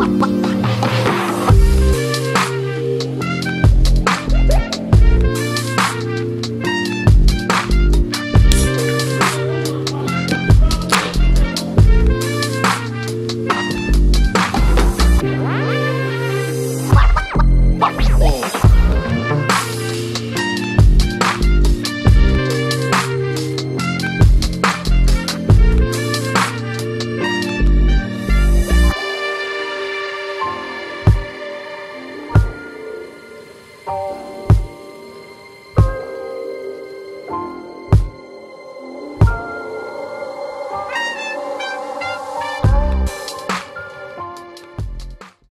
What? Home.